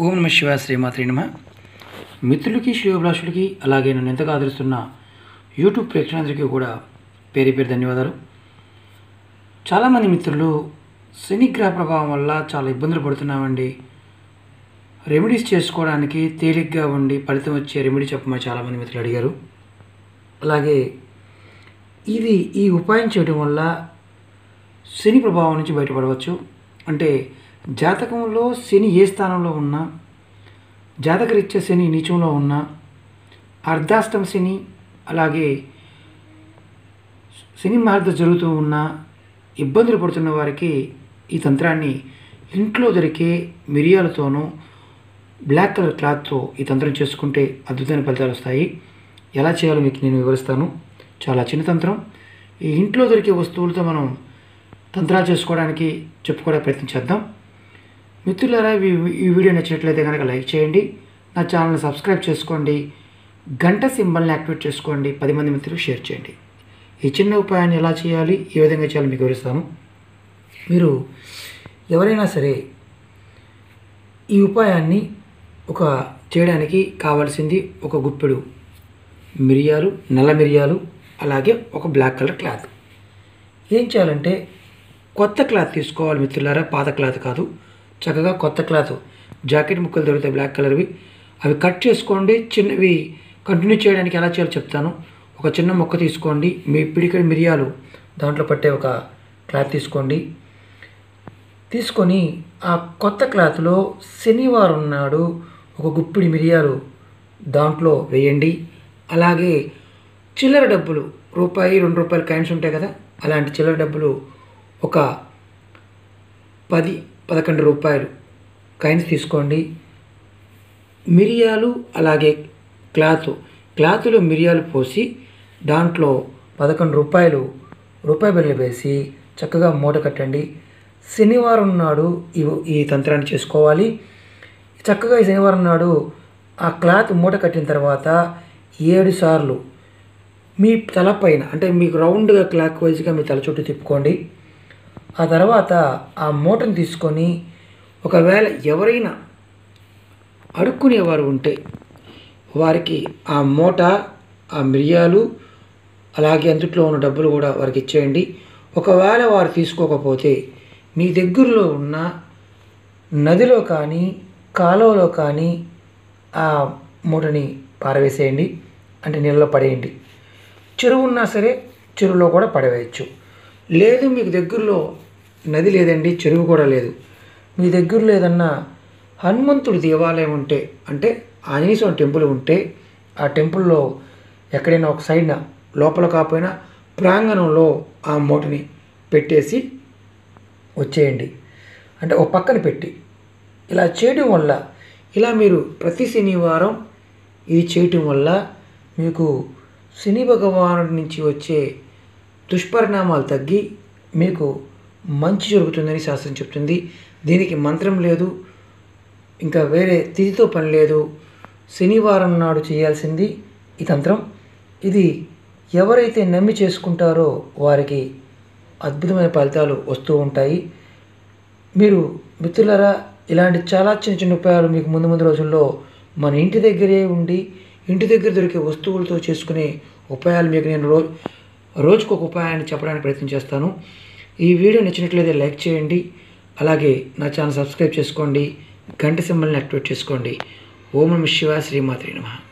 ఓం నమ శివ శ్రీమాత్రి నమ. మిత్రులకి శ్రేయోభిలాషులకి అలాగే నన్ను ఎంతగా ఆదరిస్తున్న యూట్యూబ్ ప్రేక్షకులందరికీ కూడా పేరు పేరు ధన్యవాదాలు. చాలామంది మిత్రులు శనిగ్రహ ప్రభావం వల్ల చాలా ఇబ్బందులు పడుతున్నామండి. రెమెడీస్ చేసుకోవడానికి తేలిగ్గా ఉండి ఫలితం వచ్చే రెమెడీ చెప్పమని చాలామంది మిత్రులు అడిగారు. అలాగే ఇది ఈ ఉపాయం చేయడం వల్ల శని ప్రభావం నుంచి బయటపడవచ్చు. అంటే జాతకంలో శని ఏ స్థానంలో ఉన్నా జాతకరీత్యా శని నీచంలో ఉన్నా అర్ధాష్టం శని అలాగే శని మార్గ జరుగుతూ ఉన్న ఇబ్బందులు పడుతున్న వారికి ఈ తంత్రాన్ని ఇంట్లో దొరికే మిరియాలతోనూ బ్లాక్ కలర్ క్లాత్తో ఈ తంత్రం చేసుకుంటే అద్భుతమైన ఫలితాలు వస్తాయి. ఎలా చేయాలో మీకు నేను వివరిస్తాను. చాలా చిన్న తంత్రం. ఈ ఇంట్లో దొరికే వస్తువులతో మనం తంత్రాలు చేసుకోవడానికి చెప్పుకోవడానికి ప్రయత్నించేద్దాం మిత్రులారా ఈ వీడియో నచ్చినట్లయితే కనుక లైక్ చేయండి. నా ఛానల్ని సబ్స్క్రైబ్ చేసుకోండి. గంట సింబల్ని యాక్టివేట్ చేసుకోండి. పది మంది మిత్రులు షేర్ చేయండి. ఈ చిన్న ఉపాయాన్ని ఎలా చేయాలి ఏ విధంగా చేయాలి మీకు వివరిస్తాను. మీరు ఎవరైనా సరే ఈ ఉపాయాన్ని ఒక చేయడానికి కావాల్సింది ఒక గుప్పెడు మిరియాలు నల్ల మిరియాలు అలాగే ఒక బ్లాక్ కలర్ క్లాత్. ఏం చేయాలంటే కొత్త క్లాత్ తీసుకోవాలి మిత్రులారా పాత క్లాత్ కాదు. చక్కగా కొత్త క్లాత్. జాకెట్ ముక్కలు దొరుకుతాయి బ్లాక్ కలర్వి. అవి కట్ చేసుకోండి చిన్నవి కంటిన్యూ చేయడానికి ఎలా చేయాలో చెప్తాను. ఒక చిన్న మొక్క తీసుకోండి మీ పిడికడి మిరియాలు దాంట్లో పట్టే ఒక క్లాత్ తీసుకోండి. తీసుకొని ఆ కొత్త క్లాత్లో శనివారం నాడు ఒక గుప్పిడి మిరియాలు దాంట్లో వేయండి. అలాగే చిల్లర డబ్బులు రూపాయి రెండు రూపాయల కాయిన్స్ ఉంటాయి కదా అలాంటి చిల్లర డబ్బులు ఒక పది పదకొండు రూపాయలు. కాయిన్స్ తీసుకోండి. మిరియాలు అలాగే క్లాత్. క్లాత్లో మిరియాలు పోసి దాంట్లో పదకొండు రూపాయలు రూపాయి బిళ్ళలు వేసి చక్కగా మూట కట్టండి. శనివారం నాడు ఈ ఈ తంత్రాన్ని చేసుకోవాలి. చక్కగా ఈ శనివారం నాడు ఆ క్లాత్ మూట కట్టిన తర్వాత ఏడు సార్లు మీ తలపైన అంటే మీకు రౌండ్గా క్లాక్ వైజ్గా మీ తల చుట్టూ తిప్పుకోండి. ఆ తర్వాత ఆ మూటను తీసుకొని ఒకవేళ ఎవరైనా అడుక్కునేవారు ఉంటే వారికి ఆ మూట ఆ మిరియాలు అలాగే అందుట్లో ఉన్న డబ్బులు కూడా వారికి ఇచ్చేయండి. ఒకవేళ వారు తీసుకోకపోతే మీ దగ్గరలో ఉన్న నదిలో కానీ కాలువలో కానీ ఆ మూటని పారవేసేయండి. అంటే నీళ్ళలో పడేయండి. చెరువు ఉన్నా సరే చెరువులో కూడా పడవేయచ్చు. లేదు మీకు దగ్గరలో నది లేదండి చెరువు కూడా లేదు. మీ దగ్గరలో ఏదన్నా హనుమంతుడి దేవాలయం ఉంటే అంటే ఆంజనేయ స్వామి టెంపుల్ ఉంటే ఆ టెంపుల్లో ఎక్కడైనా ఒక సైడ్న లోపల కాకపోయినా ప్రాంగణంలో ఆ మూటని పెట్టేసి వచ్చేయండి. అంటే ఒక పక్కన పెట్టి. ఇలా చేయడం వల్ల ఇలా మీరు ప్రతి శనివారం ఇది చేయటం వల్ల మీకు శని భగవానుడి నుంచి వచ్చే దుష్పరిణామాలు తగ్గి మీకు మంచి జరుగుతుందని శాస్త్రం చెప్తుంది. దీనికి మంత్రం లేదు. ఇంకా వేరే తిథితో పని లేదు. శనివారం నాడు చేయాల్సింది ఈ తంత్రం. ఇది ఎవరైతే నమ్మి చేసుకుంటారో వారికి అద్భుతమైన ఫలితాలు వస్తూ ఉంటాయి. మీరు మిత్రులరా ఇలాంటి చాలా చిన్న చిన్న ఉపాయాలు మీకు ముందు ముందు రోజుల్లో మన ఇంటి దగ్గరే ఉండి ఇంటి దగ్గర దొరికే వస్తువులతో చేసుకునే ఉపాయాలు మీకు నేను రోజు రోజుకు ఒక ఉపాయాన్ని చెప్పడానికి ప్రయత్నం చేస్తాను. ఈ వీడియో నచ్చినట్లయితే లైక్ చేయండి. అలాగే నా ఛానల్ సబ్స్క్రైబ్ చేసుకోండి. గంట సింబల్ని యాక్టివేట్ చేసుకోండి. ఓం నమ శివ శ్రీమాత్రి నమ.